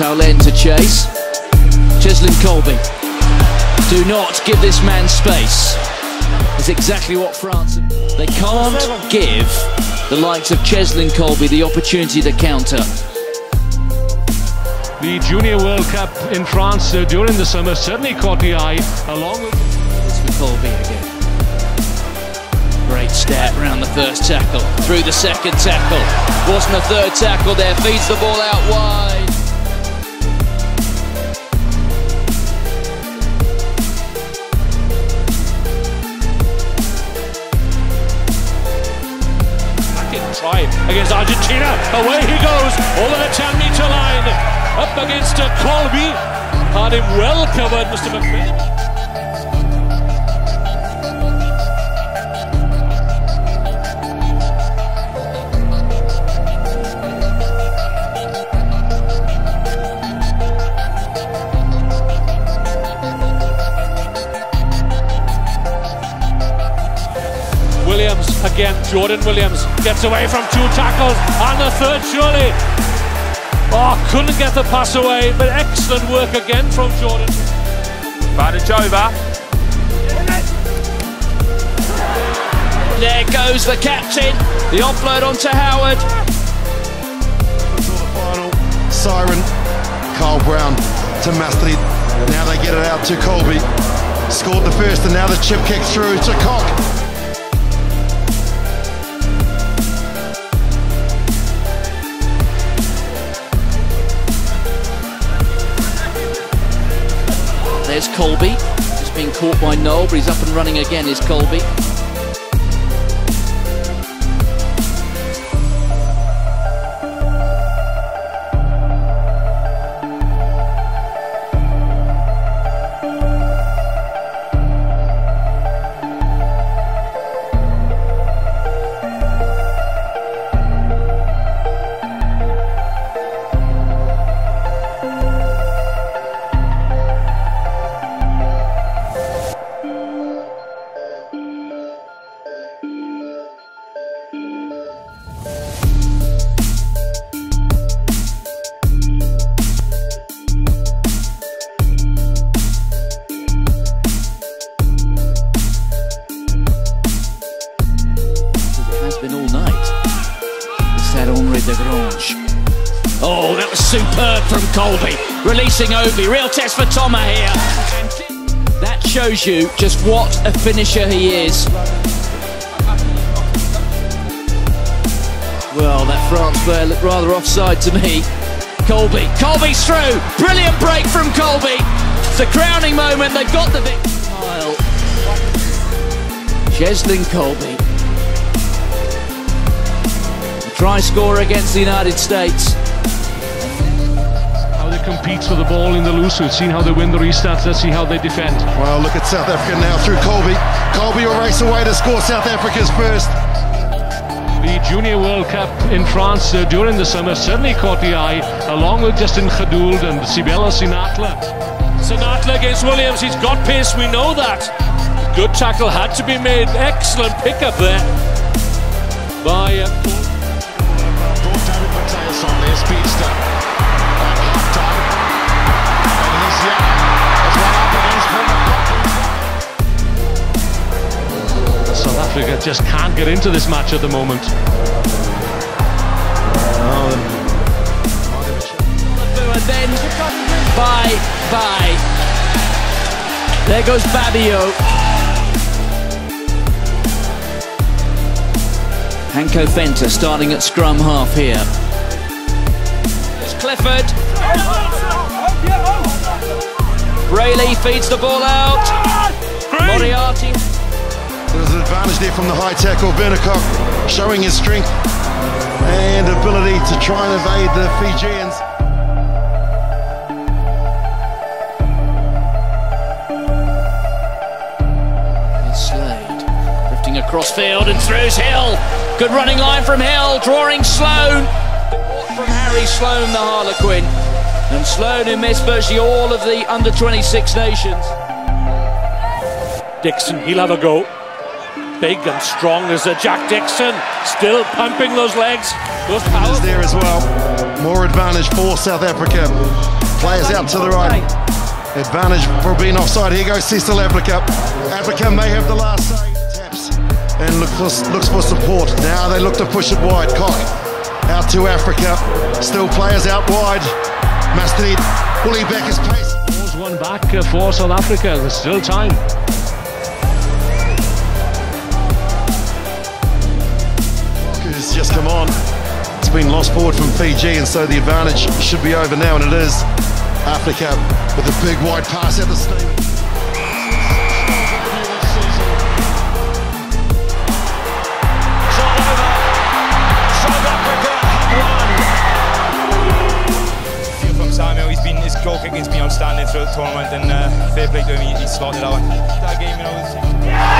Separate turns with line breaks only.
Taulen to chase. Cheslin Kolbe. Do not give this man space. It's exactly what France. They can't give the likes of Cheslin Kolbe the opportunity to counter.
The Junior World Cup in France uh, during the summer certainly caught the eye, along with.
It's Kolbe again. Great step round the first tackle, through the second tackle. Wasn't a third tackle there, feeds the ball out wide.
Against Argentina. Away he goes over the 10 metre line. Up against uh, Kolbe. Had him well covered, Mr. McMahon. Again. Jordan Williams gets away from two tackles and the third surely. Oh, couldn't get the pass away, but excellent work again from Jordan.
Bardachova.
There goes the captain. The offload onto Howard.
Until the final siren. Carl Brown to Mastri. Now they get it out to Kolbe. Scored the first and now the chip kick through to Kok.
There's Kolbe. Just being caught by Noel, but he's up and running again, is Kolbe. Oh, that was superb from Kolbe. Releasing Obi. Real test for Thomas here. That shows you just what a finisher he is. Well, that France player looked rather offside to me. Kolbe. Kolbe's through. Brilliant break from Kolbe. It's a crowning moment. They've got the victory. Cheslin Kolbe. The try scorer against the United States.
How they compete for the ball in the loose. We've seen how they win the restarts. Let's see how they defend.
Well, look at South Africa now through Kolbe. Kolbe will race away to score South Africa's first.
The Junior World Cup in France uh, during the summer certainly caught the eye, along with Justin Geduld and Seabelo Senatla. Senatla against Williams, he's got pace, we know that. Good tackle had to be made. Excellent pickup there by. Uh,
Brought David Mateus on their speedster at half time. And he's yeah, as up against Paul
South Africa just can't get into this match at the moment.
And then bye bye. There goes Fabio. Hanko Fenter starting at scrum half here. Clifford. Rayleigh feeds the ball out. Moriarty.
There's an advantage there from the high tackle. Bernikoff showing his strength and ability to try and evade the Fijians.
It's Slade drifting across field and throws Hill. Good running line from Hill, drawing Sloan. From Harry Sloan, the Harlequin. And Sloan, who missed virtually all of the under 26 nations.
Dixon, he'll have a go. Big and strong as a Jack Dixon, still pumping those legs. Those
Is there as well. More advantage for South Africa. Players out to the right. Advantage for being offside. Here goes Cecil Afrika. Afrika may have the last say. Taps and look looks for support. Now they look to push it wide. Kok out to Afrika. Still players out wide. Mastrid pulling back his pace.
Pulls one back uh, for South Africa. There's still time.
Who's just come on. It's been lost forward from Fiji, and so the advantage should be over now, and it is. Afrika with a big wide pass at the stadium.
Kicking's been outstanding throughout the tournament, and uh, fair play to him, he, he slotted out that game, you know.